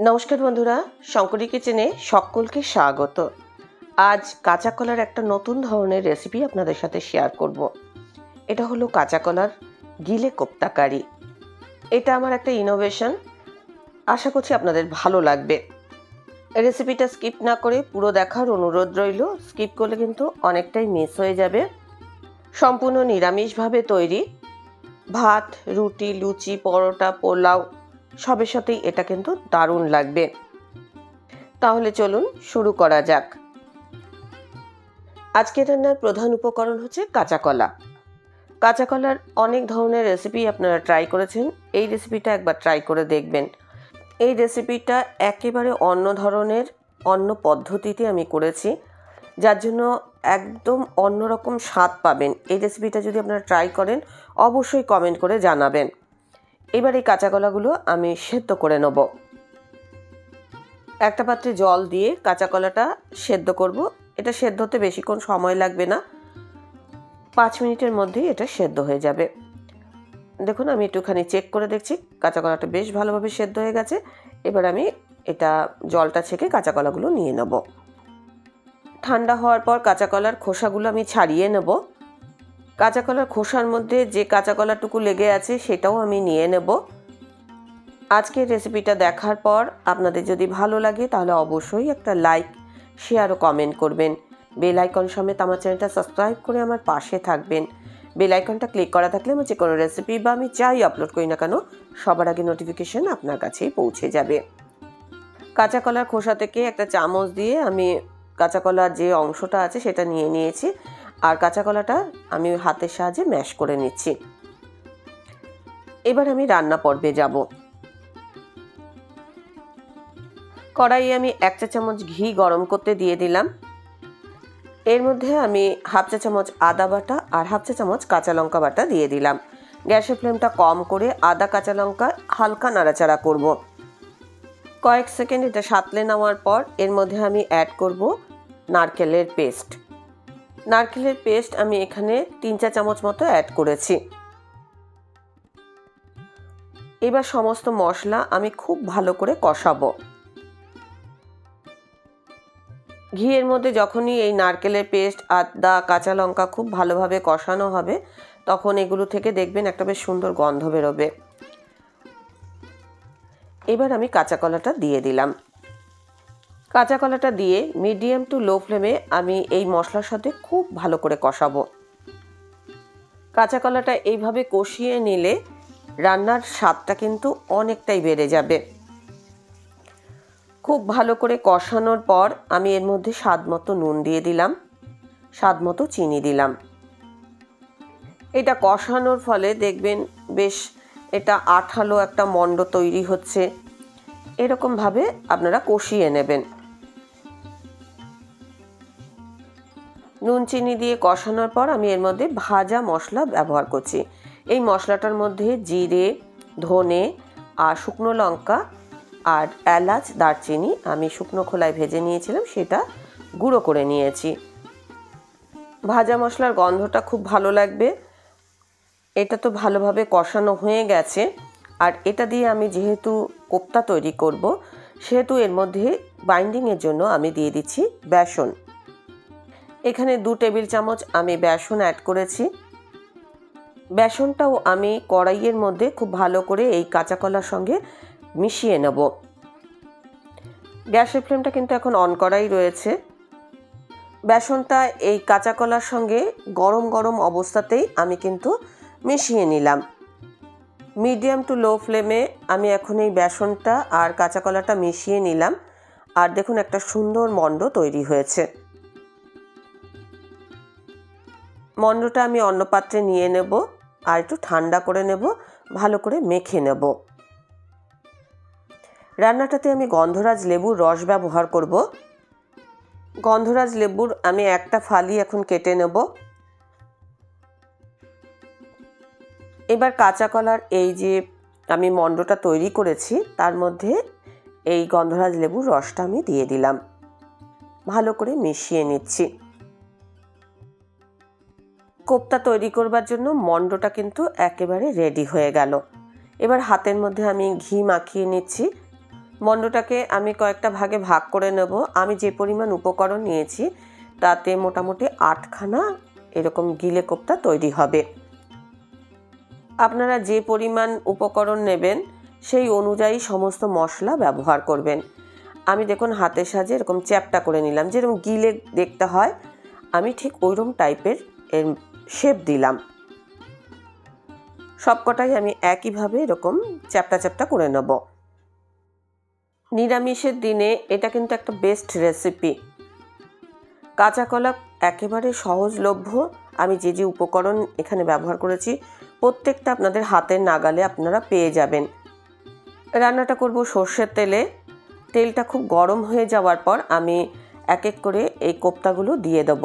নমস্কার বন্ধুরা, শঙ্করী কিচেনে সকলকে স্বাগত। আজ কাঁচা কলার একটা নতুন ধরনের রেসিপি আপনাদের সাথে শেয়ার করব। এটা হলো কাঁচা কলার গিলে কোপ্তা কারি। এটা আমার একটা ইনোভেশন আশা করছি আপনাদের ভালো লাগবে। রেসিপিটা স্কিপ না করে পুরো দেখার অনুরোধ রইল। স্কিপ করলে কিন্তু অনেকটাই মিস হয়ে যাবে। সম্পূর্ণ নিরামিষভাবে তৈরি। ভাত, রুটি, লুচি, পরোটা, পোলাও সবের সাথেই এটা কিন্তু দারুণ লাগবে। তাহলে চলুন শুরু করা যাক। আজকে রান্নার প্রধান উপকরণ হচ্ছে কাঁচা কলা কাঁচা কলার অনেক ধরনের রেসিপি আপনারা ট্রাই করেছেন, এই রেসিপিটা একবার ট্রাই করে দেখবেন। এই রেসিপিটা একেবারে অন্য ধরনের, অন্য পদ্ধতিতে আমি করেছি, যার জন্য একদম অন্যরকম স্বাদ পাবেন। এই রেসিপিটা যদি আপনারা ট্রাই করেন, অবশ্যই কমেন্ট করে জানাবেন। এবার এই কাঁচা কলাগুলো আমি সেদ্ধ করে নেব। একটা পাত্রে জল দিয়ে কাঁচা কলাটা সেদ্ধ করব। এটা সেদ্ধ হতে বেশিক্ষণ সময় লাগবে না। পাঁচ মিনিটের মধ্যেই এটা সেদ্ধ হয়ে যাবে। দেখুন, আমি একটুখানি চেক করে দেখছি। কাঁচা কলাটা বেশ ভালোভাবে সেদ্ধ হয়ে গেছে। এবার আমি এটা জলটা ছেঁকে কাঁচা কলাগুলো নিয়ে নেব। ঠান্ডা হওয়ার পর কাঁচা কলার খোসাগুলো আমি ছাড়িয়ে নেব। কাঁচা কলার খোসার মধ্যে যে কাঁচা কলাটুকু লেগে আছে সেটাও আমি নিয়ে নেব। আজকের রেসিপিটা দেখার পর আপনাদের যদি ভালো লাগে তাহলে অবশ্যই একটা লাইক শেয়ার ও কমেন্ট করবেন। বেল আইকন সমেত আমার চ্যানেলটা সাবস্ক্রাইব করে আমার পাশে থাকবেন। বেল আইকনটা ক্লিক করা থাকলে আমি যে কোনো রেসিপি বা আমি যাই আপলোড করি না কেন, সবার আগে নোটিফিকেশন আপনার কাছেই পৌঁছে যাবে। কাঁচা কলার খোসা থেকে একটা চামচ দিয়ে আমি কাঁচা কলার যে অংশটা আছে সেটা নিয়ে নিয়েছি। আর কাঁচা কলাটা আমি হাতের সাহায্যে ম্যাশ করে নিচ্ছি। এবার আমি রান্না পর্বে যাব। কড়াইয়ে আমি এক চা চামচ ঘি গরম করতে দিয়ে দিলাম। এর মধ্যে আমি হাফ চা চামচ আদা বাটা আর হাফ চা চামচ কাঁচা লঙ্কা বাটা দিয়ে দিলাম। গ্যাসের ফ্লেমটা কম করে আদা, কাঁচা লঙ্কা হালকা নাড়াচাড়া করব। কয়েক সেকেন্ড এটা সাতলে নেওয়ার পর এর মধ্যে আমি অ্যাড করব নারকেলের পেস্ট। নারকেলের পেস্ট আমি এখানে তিন চা চামচ মতো অ্যাড করেছি। এবার সমস্ত মশলা আমি খুব ভালো করে কষাবো। ঘিয়ের মধ্যে যখনই এই নারকেলের পেস্ট, আদা, কাঁচা লঙ্কা খুব ভালোভাবে কষানো হবে, তখন এগুলো থেকে দেখবেন একটা বেশ সুন্দর গন্ধ বেরোবে। এবার আমি কাঁচা কলাটা দিয়ে দিলাম। কাঁচা কলাটা দিয়ে মিডিয়াম টু লো ফ্লেমে আমি এই মশলার সাথে খুব ভালো করে কষাবো। কাঁচা কলাটা এইভাবে কষিয়ে নিলে রান্নার স্বাদটা কিন্তু অনেকটাই বেড়ে যাবে। খুব ভালো করে কষানোর পর আমি এর মধ্যে স্বাদ মতো নুন দিয়ে দিলাম, স্বাদ মতো চিনি দিলাম। এটা কষানোর ফলে দেখবেন বেশ এটা আঠালো একটা মণ্ড তৈরি হচ্ছে। এরকমভাবে আপনারা কষিয়ে নেবেন। নুন, চিনি দিয়ে কষানোর পর আমি এর মধ্যে ভাজা মশলা ব্যবহার করছি। এই মশলাটার মধ্যে জিরে, ধনে আর শুকনো লঙ্কা আর এলাচ, দারচিনি আমি শুকনো খোলায় ভেজে নিয়েছিলাম, সেটা গুঁড়ো করে নিয়েছি। ভাজা মশলার গন্ধটা খুব ভালো লাগবে। এটা তো ভালোভাবে কষানো হয়ে গেছে। আর এটা দিয়ে আমি যেহেতু কোপ্তা তৈরি করব, সেহেতু এর মধ্যে বাইন্ডিংয়ের জন্য আমি দিয়ে দিচ্ছি বেসন। এখানে দু টেবিল চামচ আমি বেসন অ্যাড করেছি। বেসনটাও আমি কড়াইয়ের মধ্যে খুব ভালো করে এই কাঁচা কলার সঙ্গে মিশিয়ে নেব। গ্যাসের ফ্লেমটা কিন্তু এখন অন করাই রয়েছে। বেসনটা এই কাঁচা কলার সঙ্গে গরম গরম অবস্থাতেই আমি কিন্তু মিশিয়ে নিলাম। মিডিয়াম টু লো ফ্লেমে আমি এখন এই বেসনটা আর কাঁচা কলাটা মিশিয়ে নিলাম। আর দেখুন একটা সুন্দর মণ্ড তৈরি হয়েছে। মণ্ডটা আমি অন্য পাত্রে নিয়ে নেব আর একটু ঠান্ডা করে নেব, ভালো করে মেখে নেব। রান্নাটাতে আমি গন্ধরাজ লেবুর রস ব্যবহার করব। গন্ধরাজ লেবুর আমি একটা ফালি এখন কেটে নেব। এবার কাঁচা কলার এই যে আমি মণ্ডটা তৈরি করেছি, তার মধ্যে এই গন্ধরাজ লেবুর রসটা আমি দিয়ে দিলাম। ভালো করে মিশিয়ে নিচ্ছি। কোপ্তা তৈরি করবার জন্য মণ্ডটা কিন্তু একেবারে রেডি হয়ে গেল। এবার হাতের মধ্যে আমি ঘি মাখিয়ে নিচ্ছি। মণ্ডটাকে আমি কয়েকটা ভাগে ভাগ করে নেব। আমি যে পরিমাণ উপকরণ নিয়েছি, তাতে মোটামুটি আটখানা এরকম গিলে কোপ্তা তৈরি হবে। আপনারা যে পরিমাণ উপকরণ নেবেন, সেই অনুযায়ী সমস্ত মশলা ব্যবহার করবেন। আমি দেখুন হাতের সাজে এরকম চ্যাপটা করে নিলাম। যেরকম গিলে দেখতে হয়, আমি ঠিক ওইরকম টাইপের এর শেপ দিলাম। সবকটাই আমি একইভাবে এরকম চ্যাপটা চ্যাপটা করে নেব। নিরামিষের দিনে এটা কিন্তু একটা বেস্ট রেসিপি কাঁচা কলা একেবারে সহজলভ্য। আমি যে যে উপকরণ এখানে ব্যবহার করেছি, প্রত্যেকটা আপনাদের হাতের নাগালে আপনারা পেয়ে যাবেন। রান্নাটা করব সর্ষের তেলে। তেলটা খুব গরম হয়ে যাওয়ার পর আমি এক এক করে এই কোপ্তাগুলো দিয়ে দেব।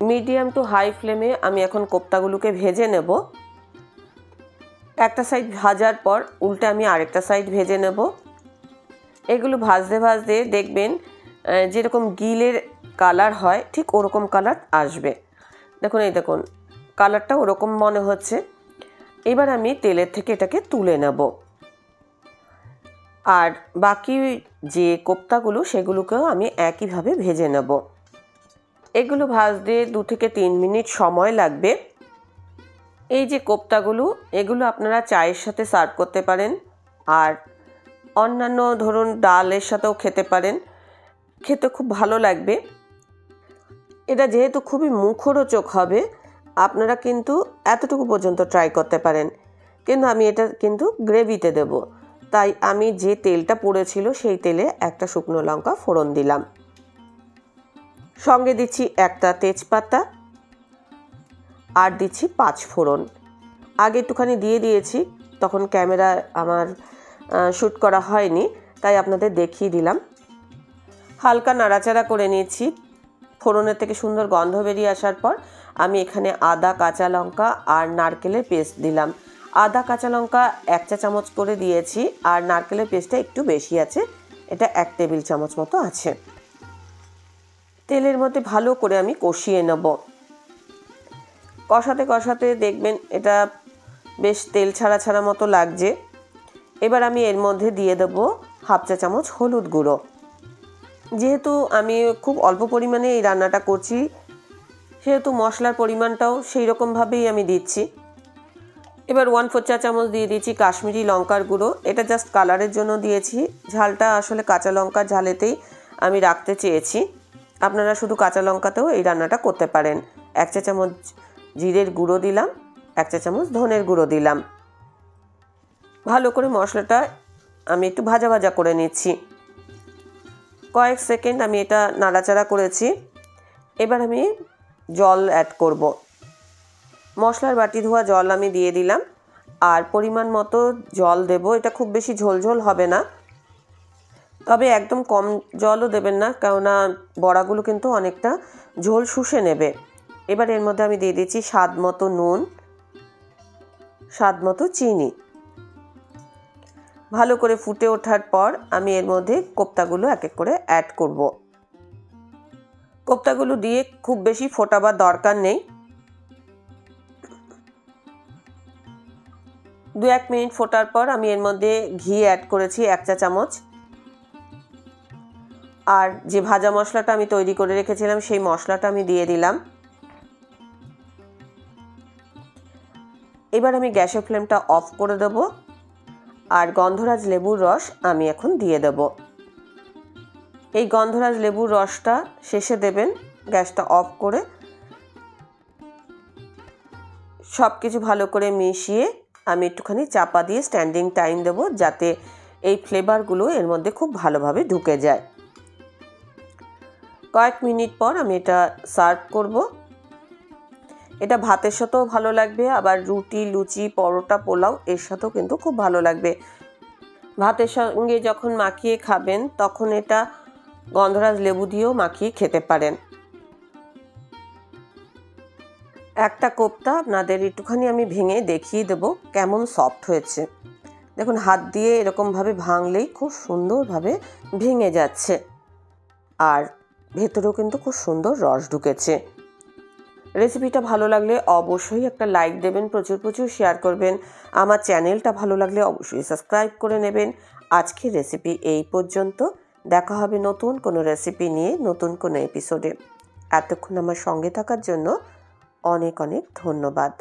মিডিয়াম টু হাই ফ্লেমে আমি এখন কোপ্তাগুলোকে ভেজে নেব। একটা সাইড ভাজার পর উল্টে আমি আরেকটা সাইড ভেজে নেব। এগুলো ভাজতে ভাজতে দেখবেন যেরকম গিলের কালার হয়, ঠিক ওরকম কালার আসবে। দেখুন, এই দেখুন কালারটা ওরকম মনে হচ্ছে। এবার আমি তেলের থেকে এটাকে তুলে নেব। আর বাকি যে কোপ্তাগুলো, সেগুলোকেও আমি একইভাবে ভেজে নেব। এগুলো ভাজতে দু থেকে তিন মিনিট সময় লাগবে। এই যে কোপ্তাগুলো, এগুলো আপনারা চায়ের সাথে সার্ভ করতে পারেন। আর অন্যান্য ধরুন ডালের সাথেও খেতে পারেন। খেতে খুব ভালো লাগবে। এটা যেহেতু খুবই মুখরোচক হবে, আপনারা কিন্তু এতটুকু পর্যন্ত ট্রাই করতে পারেন। কিন্তু আমি এটা কিন্তু গ্রেভিতে দেব। তাই আমি যে তেলটা পড়েছিল সেই তেলে একটা শুকনো লঙ্কা ফোড়ন দিলাম। সঙ্গে দিচ্ছি একটা তেজপাতা আর দিচ্ছি পাঁচ ফোড়ন। আগে একটুখানি দিয়ে দিয়েছি, তখন ক্যামেরা আমার শ্যুট করা হয়নি, তাই আপনাদের দেখিয়ে দিলাম। হালকা নাড়াচাড়া করে নিয়েছি। ফোড়নের থেকে সুন্দর গন্ধ বেরিয়ে আসার পর আমি এখানে আদা, কাঁচা লঙ্কা আর নারকেলের পেস্ট দিলাম। আদা, কাঁচা লঙ্কা এক চা চামচ করে দিয়েছি, আর নারকেলের পেস্টটা একটু বেশি আছে, এটা এক টেবিল চামচ মতো আছে। তেলের মধ্যে ভালো করে আমি কষিয়ে নেব। কষাতে কষাতে দেখবেন এটা বেশ তেল ছাড়া ছাড়া মতো লাগছে। এবার আমি এর মধ্যে দিয়ে দেবো হাফ চা চামচ হলুদ গুঁড়ো। যেহেতু আমি খুব অল্প পরিমাণে এই রান্নাটা করছি, সেহেতু মশলার পরিমাণটাও সেই রকমভাবেই আমি দিচ্ছি। এবার ওয়ান ফোর চা চামচ দিয়ে দিচ্ছি কাশ্মীরি লঙ্কার গুঁড়ো। এটা জাস্ট কালারের জন্য দিয়েছি। ঝালটা আসলে কাঁচা লঙ্কার ঝালেতেই আমি রাখতে চেয়েছি। আপনারা শুধু কাঁচা লঙ্কাতেও এই রান্নাটা করতে পারেন। এক চা চামচ জিরের গুঁড়ো দিলাম, এক চা চামচ ধনের গুঁড়ো দিলাম। ভালো করে মশলাটা আমি একটু ভাজা ভাজা করে নিচ্ছি। কয়েক সেকেন্ড আমি এটা নাড়াচাড়া করেছি। এবার আমি জল অ্যাড করব। মশলার বাটি ধোয়া জল আমি দিয়ে দিলাম। আর পরিমাণ মতো জল দেব, এটা খুব বেশি ঝোলঝোল হবে না। তবে একদম কম জলও দেবেন না, কেননা বড়াগুলো কিন্তু অনেকটা ঝোল শুষে নেবে। এবার এর মধ্যে আমি দিয়ে দিচ্ছি স্বাদ মতো নুন, স্বাদ মতো চিনি। ভালো করে ফুটে ওঠার পর আমি এর মধ্যে কোপ্তাগুলো এক এক করে অ্যাড করব। কোপ্তাগুলো দিয়ে খুব বেশি ফোটাবার দরকার নেই। দু এক মিনিট ফোটার পর আমি এর মধ্যে ঘি অ্যাড করেছি এক চা চামচ আর যে ভাজা মশলাটা আমি তৈরি করে রেখেছিলাম, সেই মশলাটা আমি দিয়ে দিলাম। এবার আমি গ্যাসের ফ্লেমটা অফ করে দেব আর গন্ধরাজ লেবুর রস আমি এখন দিয়ে দেব। এই গন্ধরাজ লেবুর রসটা শেষে দেবেন, গ্যাসটা অফ করে। সব কিছু ভালো করে মিশিয়ে আমি একটুখানি চাপা দিয়ে স্ট্যান্ডিং টাইম দেব, যাতে এই ফ্লেভারগুলো এর মধ্যে খুব ভালোভাবে ঢুকে যায়। কয়েক মিনিট পর আমি এটা সার্ভ করব। এটা ভাতের সাথেও ভালো লাগবে, আবার রুটি, লুচি, পরোটা, পোলাও এর সাথেও কিন্তু খুব ভালো লাগবে। ভাতের সঙ্গে যখন মাখিয়ে খাবেন, তখন এটা গন্ধরাজ লেবু দিয়েও মাখিয়ে খেতে পারেন। একটা কোপ্তা আপনাদের একটুখানি আমি ভেঙে দেখিয়ে দেব কেমন সফট হয়েছে। দেখুন, হাত দিয়ে এরকমভাবে ভাঙলেই খুব সুন্দরভাবে ভেঙে যাচ্ছে। আর ভেতরেও কিন্তু খুব সুন্দর রস ঢুকেছে। রেসিপিটা ভালো লাগলে অবশ্যই একটা লাইক দেবেন, প্রচুর প্রচুর শেয়ার করবেন। আমার চ্যানেলটা ভালো লাগলে অবশ্যই সাবস্ক্রাইব করে নেবেন। আজকের রেসিপি এই পর্যন্ত। দেখা হবে নতুন কোনো রেসিপি নিয়ে নতুন কোনো এপিসোডে এতক্ষণ আমার সঙ্গে থাকার জন্য অনেক অনেক ধন্যবাদ।